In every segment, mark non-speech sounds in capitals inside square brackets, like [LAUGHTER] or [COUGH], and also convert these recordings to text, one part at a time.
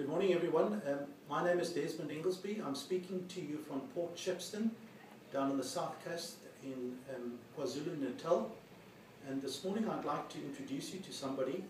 Good morning, everyone. Um, my name is Desmond Inglesby. I'm speaking to you from Port Shepstone, down on the south coast in um, KwaZulu Natal. And this morning, I'd like to introduce you to somebody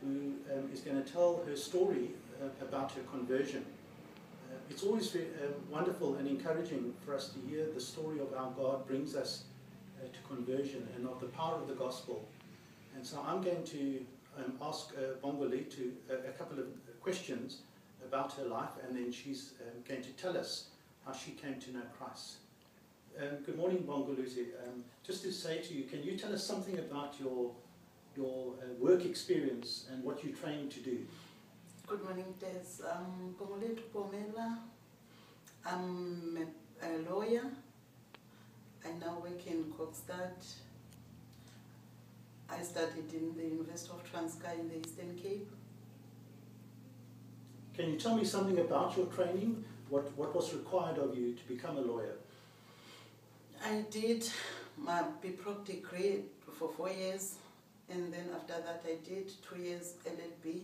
who um, is going to tell her story uh, about her conversion. Uh, it's always very, uh, wonderful and encouraging for us to hear the story of how God brings us uh, to conversion and of the power of the gospel. And so I'm going to um, ask uh, Bongole to uh, a couple of questions about her life, and then she's um, going to tell us how she came to know Christ. Um, good morning, Bongoluzi. Um, just to say to you, can you tell us something about your your uh, work experience and what you trained to do? Good morning, Des. Bongoletu Pomela. I'm a, a lawyer. I now work in Kokstad. I studied in the University of Transkei in the Eastern Cape. Can you tell me something about your training? What, what was required of you to become a lawyer? I did my BProc degree for four years, and then after that I did two years LLB.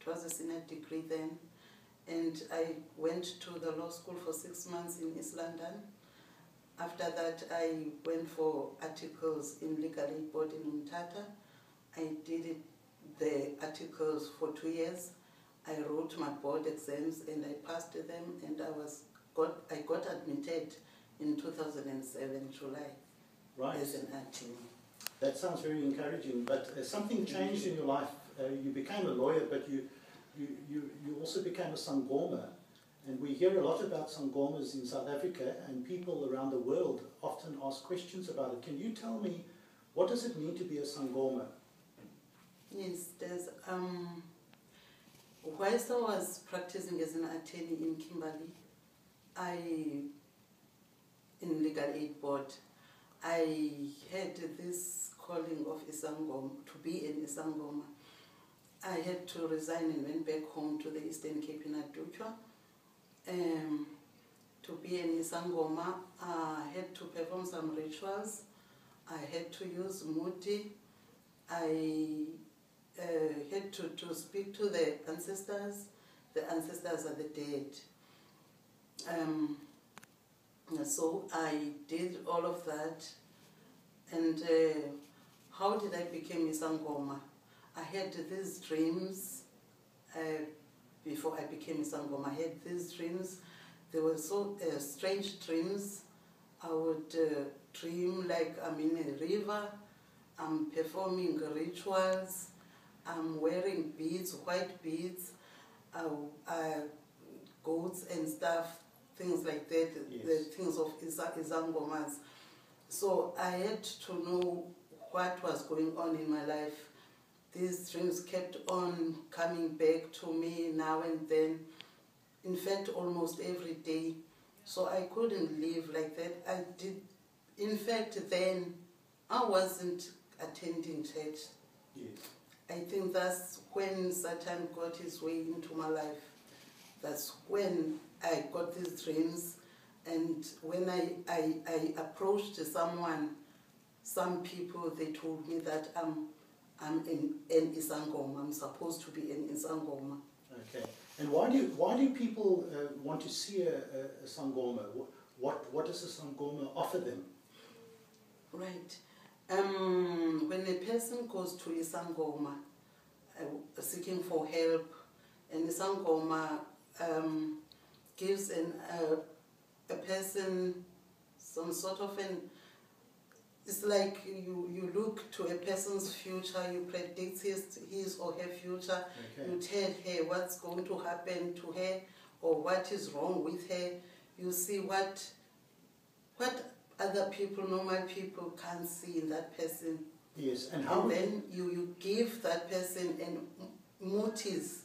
It was a senior degree then, and I went to the law school for six months in East London. After that, I went for articles in Legal Aid Board in Umtata. I did it, the articles for two years. I wrote my board exams and I passed them, and I was got I got admitted in 2007 July Right. as an attorney. That sounds very encouraging. But uh, something changed in your life. Uh, you became a lawyer, but you, you, you, you also became a sangoma. And we hear a lot about sangomas in South Africa, and people around the world often ask questions about it. Can you tell me what does it mean to be a sangoma? Yes, there's um. Whilst I was practicing as an attorney in Kimberley, I in legal aid board, I had this calling of Isangoma to be an Isangoma. I had to resign and went back home to the Eastern Cape in Idutywa. Um, to be an Isangoma, I had to perform some rituals. I had to use muti. I uh, had to, to speak to the ancestors. The ancestors are the dead. Um, so I did all of that. And uh, how did I become Isangoma? I had these dreams uh, before I became Isangoma. I had these dreams. They were so uh, strange dreams. I would uh, dream like I'm in a river. I'm performing rituals. I'm wearing beads, white beads, uh, uh, goats and stuff, things like that, Yes. the things of Izangomas. So I had to know what was going on in my life. These dreams kept on coming back to me now and then, in fact, almost every day. So I couldn't live like that. I did, in fact, then I wasn't attending church. Yes. I think that's when Satan got his way into my life. That's when I got these dreams. And when I, I, I approached someone, some people, they told me that I'm, I'm an, an Isangoma. I'm supposed to be in Isangoma. Okay. And why do why do people uh, want to see a, a, a sangoma? What, what what does a sangoma offer them? Right. Um, person goes to Isangoma uh, seeking for help, and Isangoma um, gives an, uh, a person some sort of an it's like you, you look to a person's future, you predict his, his or her future, Okay. you tell her what's going to happen to her or what is wrong with her. You see what what other people, normal people can't see in that person. Yes. And how And then you, you give that person an motives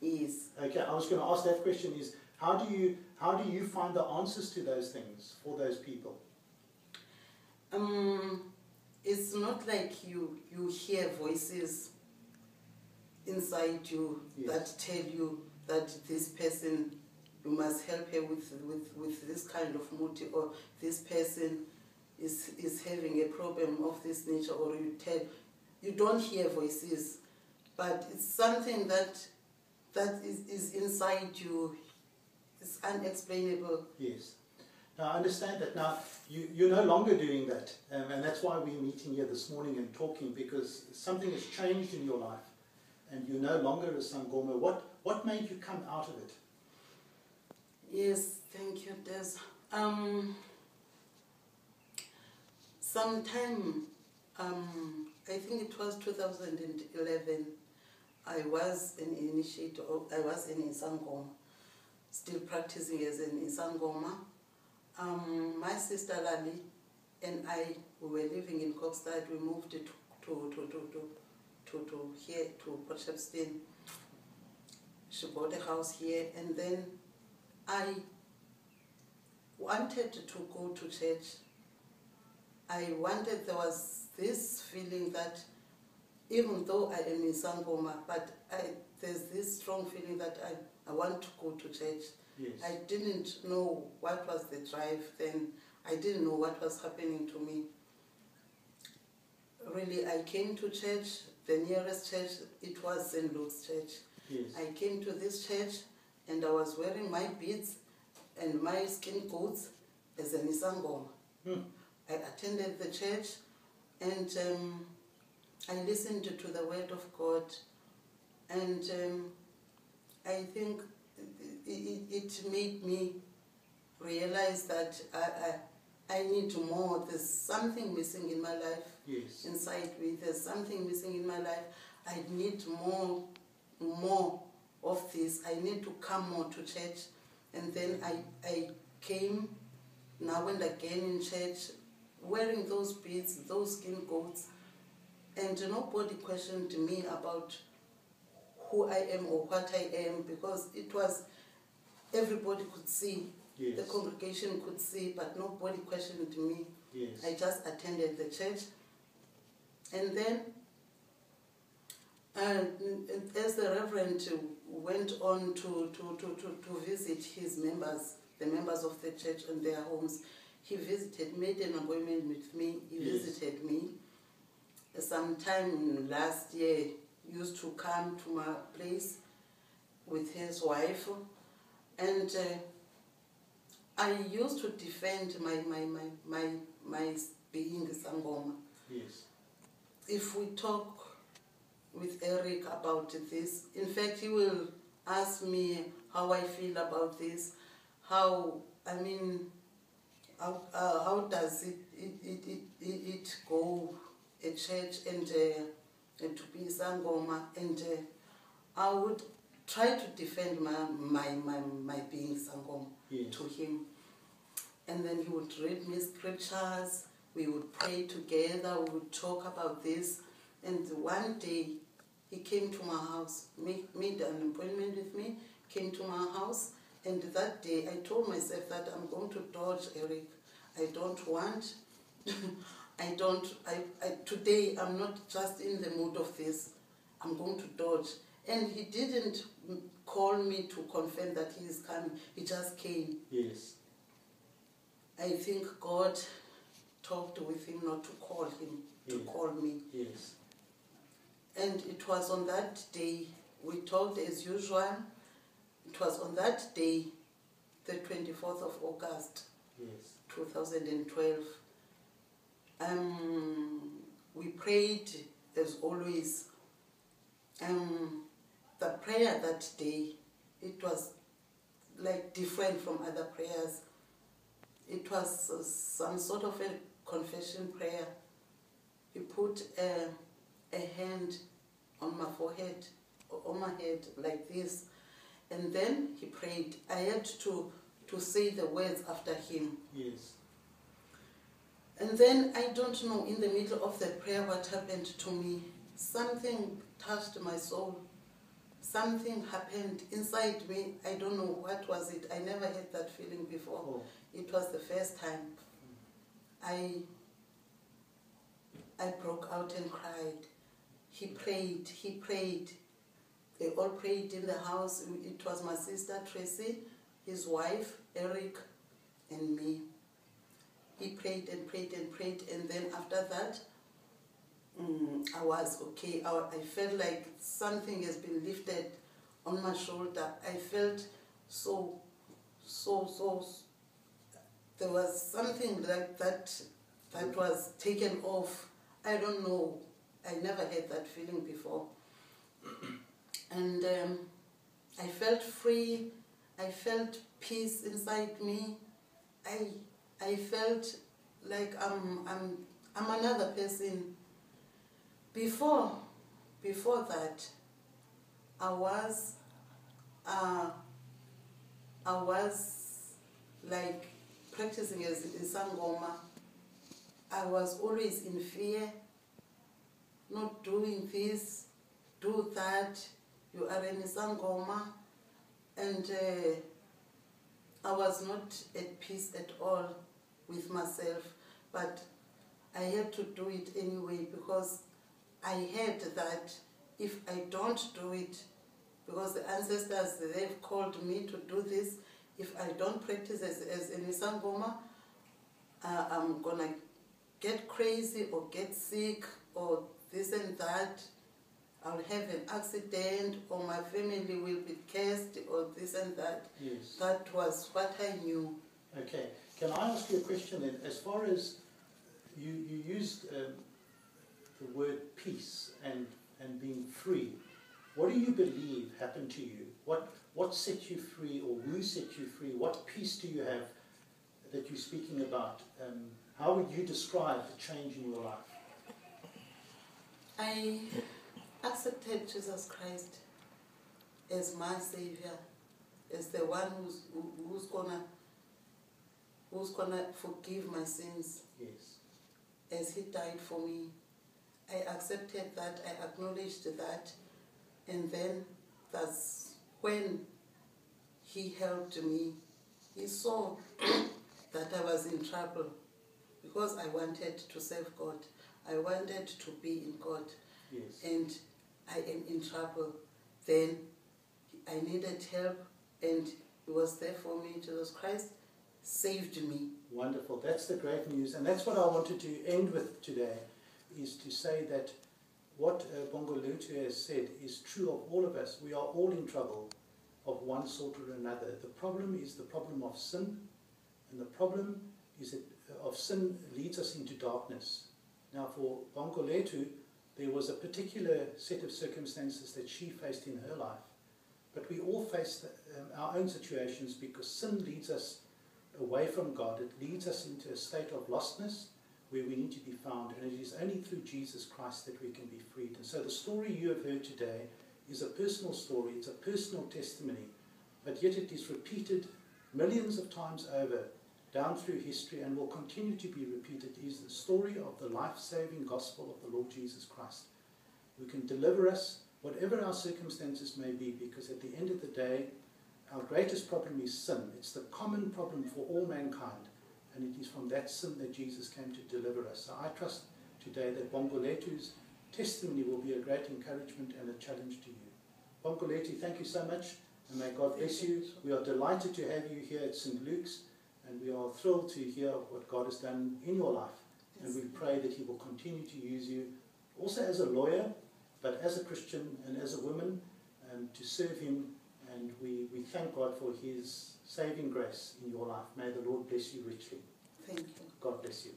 is Okay, I was going to ask that question is how do you how do you find the answers to those things for those people? um it's not like you you hear voices inside you Yes. that tell you that this person you must help her with, with, with this kind of motive or this person is, is having a problem of this nature or you tell you don't hear voices but it's something that that is, is inside you. It's unexplainable. Yes. Now, I understand that now you, you're no longer doing that, um, and that's why we're meeting here this morning and talking because something has changed in your life and you're no longer a Sangoma. What, what made you come out of it? Yes, thank you, Des. Um, sometime, um, I think it was 2011, I was an initiator, I was an Isangoma, still practicing as an Isangoma. Um, my sister Lali and I, we were living in Kokstad, we moved to, to, to, to, to, to, here, to Port Shepstone. She bought a house here and then I wanted to go to church. I wanted, there was this feeling that even though I am in Sangoma, but I, there's this strong feeling that I, I want to go to church. Yes. I didn't know what was the drive then. I didn't know what was happening to me. Really, I came to church, the nearest church, it was St. Luke's Church. yes. I came to this church and I was wearing my beads and my skin coats as an Isangoma. Hmm. I attended the church and um, I listened to the word of God and um, I think it, it, made me realize that I, I, I need more. There's something missing in my life yes. inside me. There's something missing in my life. I need more, more of this. I need to come more to church. And then I, I came now and again in church, wearing those beads, those skin coats, and nobody questioned me about who I am or what I am because it was everybody could see, Yes. the congregation could see, but nobody questioned me. Yes. I just attended the church. And then, uh, as the Reverend went on to, to, to, to, to visit his members, the members of the church in their homes, he visited, made an appointment with me. He Yes. visited me. Sometime last year, used to come to my place with his wife. And uh, I used to defend my, my, my, my, my being Sangoma. yes. If we talk with Eric about this, in fact, he will ask me how I feel about this, how, I mean, how, uh, how does it, it, it, it, it, go a church and, uh, and to be Sangoma, and uh, I would try to defend my, my, my, my being Sangoma Yes. to him. And then he would read me scriptures, we would pray together, we would talk about this. And one day he came to my house, made, made an appointment with me, came to my house, and that day I told myself that I'm going to dodge Eric. I don't want, [LAUGHS] I don't, I, I, today I'm not just in the mood of this. I'm going to dodge. And he didn't call me to confirm that he is coming. He just came. Yes. I think God talked with him not to call him, to call me. Yes. And it was on that day, we talked as usual. It was on that day, the 24th of August, Yes. 2012. Um, we prayed as always. Um, the prayer that day, it was like different from other prayers. It was uh, some sort of a confession prayer. He put a, a hand on my forehead, on my head like this, and then he prayed. I had to, to say the words after him. Yes. And then I don't know, in the middle of the prayer, what happened to me. Something touched my soul. Something happened inside me. I don't know what was it. I never had that feeling before. Oh. It was the first time. Mm. I I broke out and cried. He prayed, he prayed. They all prayed in the house. It was my sister Tracy, his wife, Eric, and me. He prayed and prayed and prayed, and then after that, mm, I was okay. I, I felt like something has been lifted on my shoulder. I felt so, so, so. There was something like that that was taken off. I don't know. I never had that feeling before. And um, I felt free. I felt peace inside me. I I felt like I'm I'm I'm another person. Before before that, I was uh, I was like practicing as in Sangoma. I was always in fear, not doing this, do that. You are in Sangoma, and uh, I was not at peace at all with myself. But I had to do it anyway because I heard that if I don't do it, because the ancestors, they've called me to do this, if I don't practice as, as an Isangoma, uh, I'm gonna get crazy or get sick or this and that. I'll have an accident or my family will be cursed or this and that. Yes. That was what I knew. Okay. Can I ask you a question then? As far as you, you used um, the word peace and, and being free, what do you believe happened to you? What, what set you free or who set you free? What peace do you have that you're speaking about? Um, how would you describe the change in your life? I accepted Jesus Christ as my Savior, as the one who's, who, who's gonna who's gonna forgive my sins, Yes. as He died for me. I accepted that, I acknowledged that, and then that's when He helped me. He saw [COUGHS] that I was in trouble because I wanted to serve God. I wanted to be in God Yes. and I am in trouble. Then I needed help, and He was there for me. Jesus Christ saved me. Wonderful. That's the great news. And that's what I wanted to end with today, is to say that what uh, Bongoletu has said is true of all of us. We are all in trouble of one sort or another. The problem is the problem of sin, and the problem is that uh, of sin leads us into darkness. Now for Bongoletu, there was a particular set of circumstances that she faced in her life. But we all face the, um, our own situations because sin leads us away from God. It leads us into a state of lostness where we need to be found. And it is only through Jesus Christ that we can be freed. And so the story you have heard today is a personal story, it's a personal testimony, but yet it is repeated millions of times over down through history and will continue to be repeated. is the story of the life saving gospel of the Lord Jesus Christ, who can deliver us, whatever our circumstances may be, because at the end of the day, our greatest problem is sin. It's the common problem for all mankind, and it is from that sin that Jesus came to deliver us. So I trust today that Bongoletu's testimony will be a great encouragement and a challenge to you. Bongoletu, thank you so much, and may God bless you. We are delighted to have you here at St. Luke's, and we are thrilled to hear what God has done in your life. And we pray that He will continue to use you also as a lawyer, but as a Christian and as a woman, um, to serve Him. And we, we thank God for His saving grace in your life. May the Lord bless you richly. Thank you. God bless you.